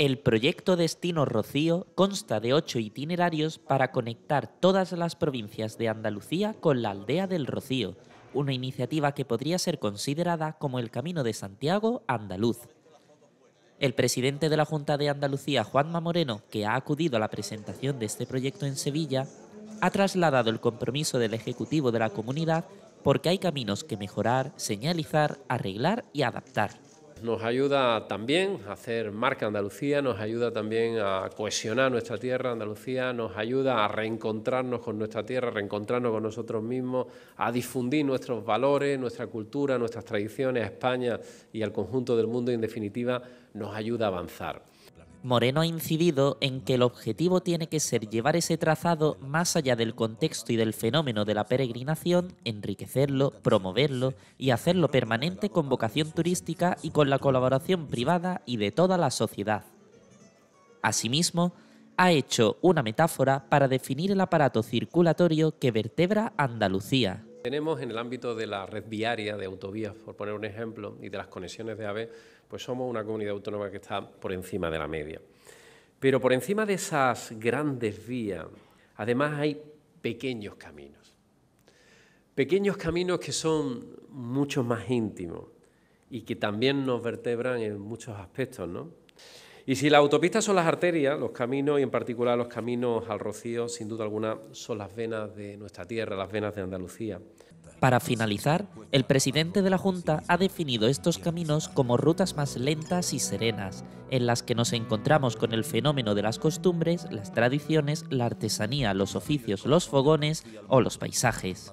El proyecto Destino Rocío consta de ocho itinerarios para conectar todas las provincias de Andalucía con la aldea del Rocío, una iniciativa que podría ser considerada como el Camino de Santiago andaluz. El presidente de la Junta de Andalucía, Juanma Moreno, que ha acudido a la presentación de este proyecto en Sevilla, ha trasladado el compromiso del Ejecutivo de la comunidad porque hay caminos que mejorar, señalizar, arreglar y adaptar. Nos ayuda también a hacer marca Andalucía, nos ayuda también a cohesionar nuestra tierra, Andalucía, nos ayuda a reencontrarnos con nuestra tierra, reencontrarnos con nosotros mismos, a difundir nuestros valores, nuestra cultura, nuestras tradiciones a España y al conjunto del mundo y en definitiva nos ayuda a avanzar. Moreno ha incidido en que el objetivo tiene que ser llevar ese trazado más allá del contexto y del fenómeno de la peregrinación, enriquecerlo, promoverlo y hacerlo permanente con vocación turística y con la colaboración privada y de toda la sociedad. Asimismo, ha hecho una metáfora para definir el aparato circulatorio que vertebra Andalucía, tenemos en el ámbito de la red viaria, de autovías, por poner un ejemplo, y de las conexiones de AVE, pues somos una comunidad autónoma que está por encima de la media. Pero por encima de esas grandes vías, además hay pequeños caminos. Pequeños caminos que son mucho más íntimos y que también nos vertebran en muchos aspectos, ¿no? Y si las autopistas son las arterias, los caminos, y en particular los caminos al Rocío, sin duda alguna, son las venas de nuestra tierra, las venas de Andalucía. Para finalizar, el presidente de la Junta ha definido estos caminos como rutas más lentas y serenas, en las que nos encontramos con el fenómeno de las costumbres, las tradiciones, la artesanía, los oficios, los fogones o los paisajes.